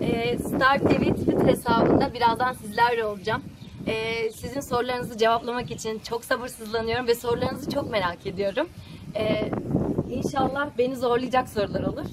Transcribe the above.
Ee, Star TV Twitter hesabında birazdan sizlerle olacağım. Ee, sizin sorularınızı cevaplamak için çok sabırsızlanıyorum ve sorularınızı çok merak ediyorum. Ee, inşallah beni zorlayacak sorular olur.